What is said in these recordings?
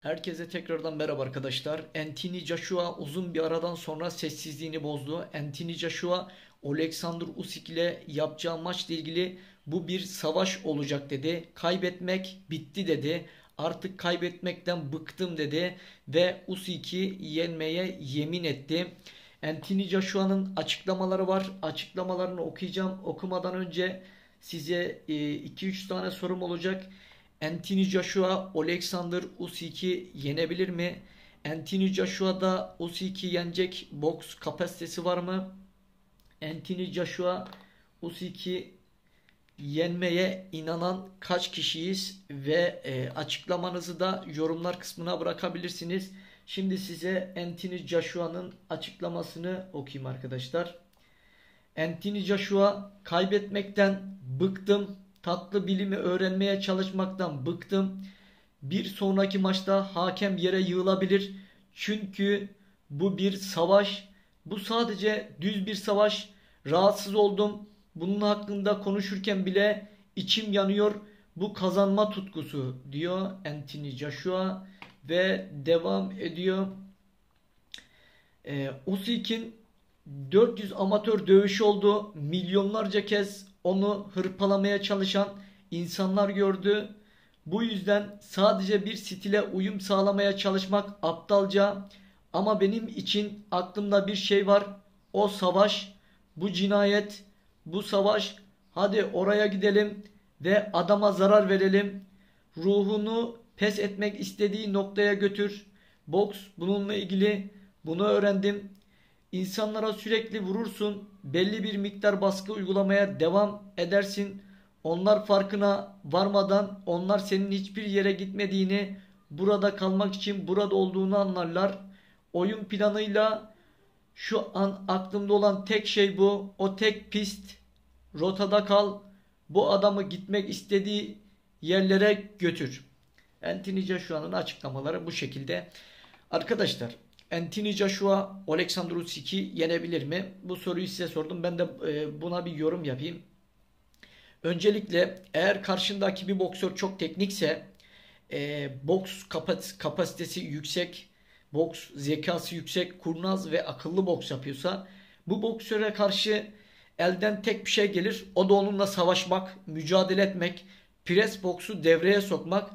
Herkese tekrardan merhaba arkadaşlar. Anthony Joshua uzun bir aradan sonra sessizliğini bozdu. Anthony Joshua Alexander Usyk ile yapacağı maçla ilgili bu bir savaş olacak dedi. Kaybetmek bitti dedi. Artık kaybetmekten bıktım dedi ve Usyk'i yenmeye yemin etti. Anthony Joshua'nın açıklamaları var. Açıklamalarını okuyacağım. Okumadan önce size 2-3 tane sorum olacak. Anthony Joshua Alexander Usyk'i yenebilir mi? Anthony Joshua'da Usyk'i yenecek boks kapasitesi var mı? Anthony Joshua Usyk'i yenmeye inanan kaç kişiyiz ve e, açıklamanızı da yorumlar kısmına bırakabilirsiniz. Şimdi size Anthony Joshua'nın açıklamasını okuyayım arkadaşlar. Anthony Joshua kaybetmekten bıktım tatlı bilimi öğrenmeye çalışmaktan bıktım. Bir sonraki maçta hakem yere yığılabilir. Çünkü bu bir savaş. Bu sadece düz bir savaş. Rahatsız oldum. Bunun hakkında konuşurken bile içim yanıyor. Bu kazanma tutkusu diyor Anthony Joshua ve devam ediyor. Ee, Usyk'in 400 amatör dövüş oldu. Milyonlarca kez onu hırpalamaya çalışan insanlar gördü. Bu yüzden sadece bir stile uyum sağlamaya çalışmak aptalca ama benim için aklımda bir şey var. O savaş, bu cinayet, bu savaş. Hadi oraya gidelim ve adama zarar verelim. Ruhunu pes etmek istediği noktaya götür. Boks bununla ilgili bunu öğrendim. İnsanlara sürekli vurursun. Belli bir miktar baskı uygulamaya devam edersin. Onlar farkına varmadan onlar senin hiçbir yere gitmediğini, burada kalmak için burada olduğunu anlarlar. Oyun planıyla şu an aklımda olan tek şey bu. O tek pist. Rotada kal. Bu adamı gitmek istediği yerlere götür. Anthony Joshua'nın açıklamaları bu şekilde. Arkadaşlar Anthony Joshua Alexander Usyk'i yenebilir mi? Bu soruyu size sordum. Ben de e, buna bir yorum yapayım. Öncelikle eğer karşındaki bir boksör çok teknikse e, boks kapasitesi yüksek, boks zekası yüksek, kurnaz ve akıllı boks yapıyorsa bu boksöre karşı elden tek bir şey gelir. O da onunla savaşmak, mücadele etmek, pres boksu devreye sokmak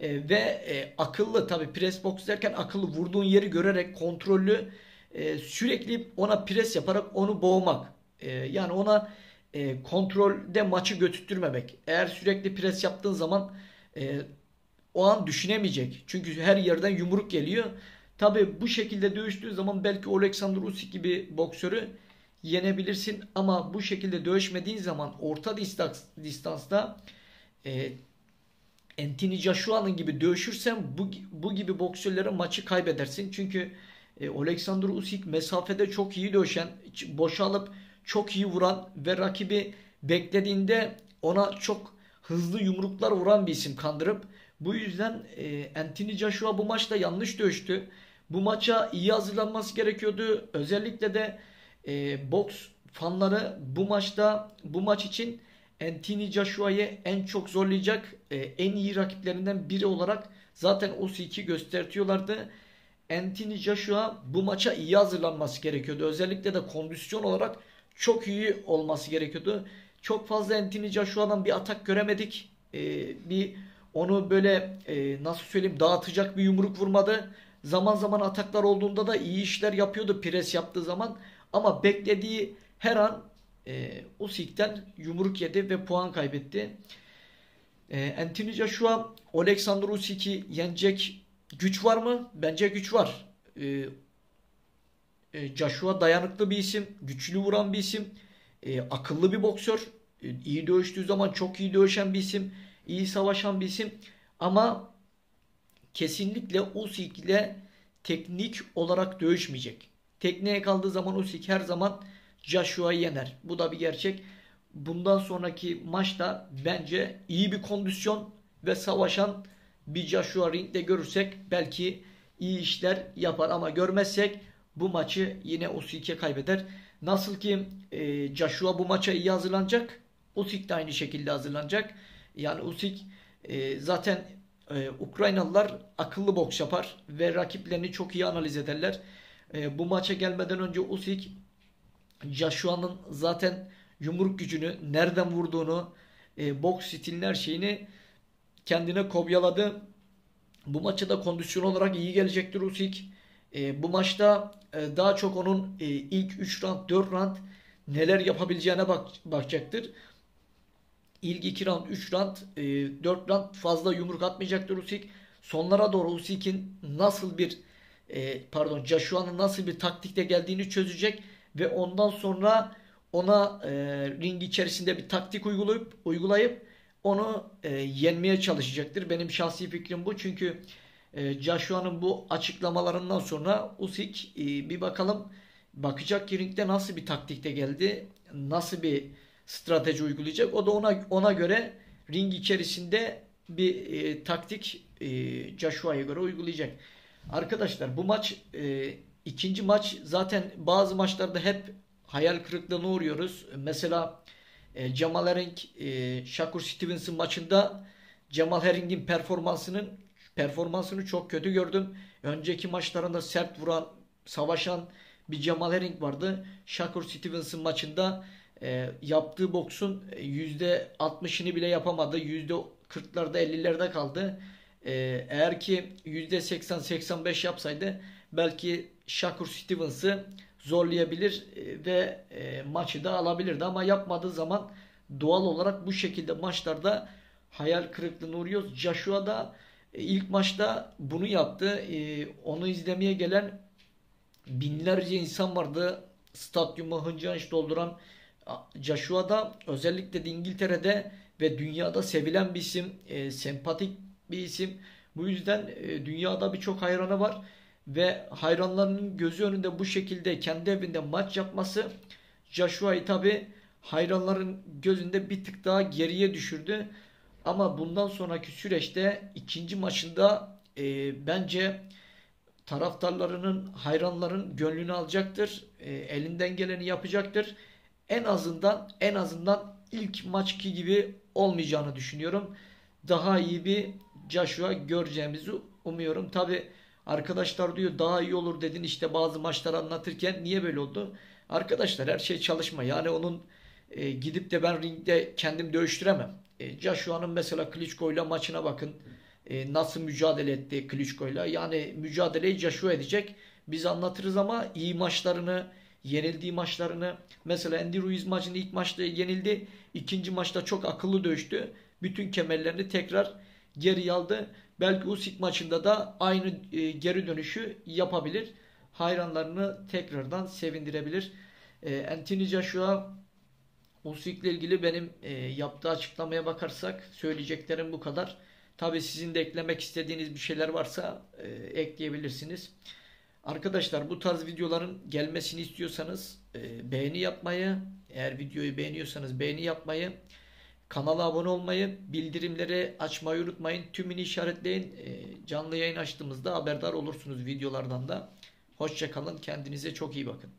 e, ve e, akıllı tabi pres box derken akıllı vurduğun yeri görerek kontrollü e, sürekli ona pres yaparak onu boğmak. E, yani ona e, kontrolde maçı götürtmemek. Eğer sürekli pres yaptığın zaman e, o an düşünemeyecek. Çünkü her yerden yumruk geliyor. Tabi bu şekilde dövüştüğü zaman belki Alexander Usyk gibi boksörü yenebilirsin ama bu şekilde dövüşmediğin zaman orta distans, distansta e, Anthony Joshua'nın gibi dövüşürsen bu, bu gibi boksörlere maçı kaybedersin. Çünkü e, Alexander Usyk mesafede çok iyi dövüşen, boşalıp çok iyi vuran ve rakibi beklediğinde ona çok hızlı yumruklar vuran bir isim kandırıp bu yüzden e, Anthony Joshua bu maçta yanlış dövüştü. Bu maça iyi hazırlanması gerekiyordu. Özellikle de e, boks fanları bu maçta bu maç için Anthony Joshua'yı en çok zorlayacak e, en iyi rakiplerinden biri olarak zaten o Usyk'i göstertiyorlardı. Anthony Joshua bu maça iyi hazırlanması gerekiyordu. Özellikle de kondisyon olarak çok iyi olması gerekiyordu. Çok fazla Anthony Joshua'dan bir atak göremedik. E, bir onu böyle e, nasıl söyleyeyim dağıtacak bir yumruk vurmadı. Zaman zaman ataklar olduğunda da iyi işler yapıyordu pres yaptığı zaman. Ama beklediği her an e, Usyk'ten yumruk yedi ve puan kaybetti. E, Anthony Joshua Alexander Usyk'i yenecek güç var mı? Bence güç var. E, e, Joshua dayanıklı bir isim, güçlü vuran bir isim, e, akıllı bir boksör. E, iyi dövüştüğü zaman çok iyi dövüşen bir isim, iyi savaşan bir isim. Ama kesinlikle Usyk ile teknik olarak dövüşmeyecek. Tekneye kaldığı zaman Usyk her zaman Joshua'yı yener. Bu da bir gerçek. Bundan sonraki maçta bence iyi bir kondisyon ve savaşan bir Joshua ringde görürsek belki iyi işler yapar ama görmezsek bu maçı yine Usyk'e kaybeder. Nasıl ki e, Joshua bu maça iyi hazırlanacak. Usyk de aynı şekilde hazırlanacak. Yani Usyk e, zaten e, Ukraynalılar akıllı boks yapar ve rakiplerini çok iyi analiz ederler. E, bu maça gelmeden önce Usyk Joshua'nın zaten yumruk gücünü, nereden vurduğunu, e, boks stilini her şeyini kendine kopyaladı. Bu maçı da kondisyon olarak iyi gelecektir Usyk. E, bu maçta e, daha çok onun e, ilk 3 round, 4 round neler yapabileceğine bak, bakacaktır. İlk 2 round, 3 round, e, 4 round fazla yumruk atmayacaktır Usyk. Sonlara doğru Usyk'in nasıl bir e, pardon Joshua'nın nasıl bir taktikte geldiğini çözecek ve ondan sonra ona e, ring içerisinde bir taktik uygulayıp uygulayıp onu e, yenmeye çalışacaktır. Benim şahsi fikrim bu. Çünkü e, Joshua'nın bu açıklamalarından sonra Usyk e, bir bakalım bakacak ki ringde nasıl bir taktikte geldi. Nasıl bir strateji uygulayacak. O da ona ona göre ring içerisinde bir e, taktik e, Joshua'ya göre uygulayacak. Arkadaşlar bu maç e, ikinci maç zaten bazı maçlarda hep hayal kırıklığına uğruyoruz. Mesela e, Jamal Herring e, Shakur Stevenson maçında Jamal Herring'in performansının performansını çok kötü gördüm. Önceki maçlarında sert vuran, savaşan bir Jamal Herring vardı. Shakur Stevenson maçında e, yaptığı boksun %60'ını bile yapamadı. %40'larda 50'lerde kaldı. E, eğer ki %80-85 yapsaydı belki Shakur Stevens'ı zorlayabilir e, ve e, maçı da alabilirdi ama yapmadığı zaman doğal olarak bu şekilde maçlarda hayal kırıklığına uğruyoruz. Joshua da e, ilk maçta bunu yaptı. Onu izlemeye gelen binlerce insan vardı. Stadyumu hınca dolduran Joshua da özellikle de İngiltere'de ve dünyada sevilen bir isim, sempatik bir isim. Bu yüzden dünyada birçok hayranı var ve hayranlarının gözü önünde bu şekilde kendi evinde maç yapması Joshua'yı tabi hayranların gözünde bir tık daha geriye düşürdü. Ama bundan sonraki süreçte ikinci maçında e, bence taraftarlarının, hayranların gönlünü alacaktır. E, elinden geleni yapacaktır. En azından en azından ilk maçki gibi olmayacağını düşünüyorum. Daha iyi bir Joshua göreceğimizi umuyorum. Tabi Arkadaşlar diyor daha iyi olur dedin işte bazı maçlar anlatırken niye böyle oldu? Arkadaşlar her şey çalışma. Yani onun e, gidip de ben ringde kendim dövüştüremem. E, Joshua'nın mesela Klitschko'yla maçına bakın. E, nasıl mücadele etti Klitschko'yla. Yani mücadeleyi Joshua edecek. Biz anlatırız ama iyi maçlarını, yenildiği maçlarını. Mesela Andy Ruiz maçında ilk maçta yenildi. ikinci maçta çok akıllı dövüştü. Bütün kemerlerini tekrar geri aldı. Belki Usyk maçında da aynı e, geri dönüşü yapabilir. Hayranlarını tekrardan sevindirebilir. E, Anthony Joshua Usyk ile ilgili benim e, yaptığı açıklamaya bakarsak söyleyeceklerim bu kadar. Tabi sizin de eklemek istediğiniz bir şeyler varsa e, ekleyebilirsiniz. Arkadaşlar bu tarz videoların gelmesini istiyorsanız beğeni yapmayı, eğer videoyu beğeniyorsanız beğeni yapmayı, Kanala abone olmayı, bildirimleri açmayı unutmayın. Tümünü işaretleyin. Ee, canlı yayın açtığımızda haberdar olursunuz videolardan da. Hoşçakalın. Kendinize çok iyi bakın.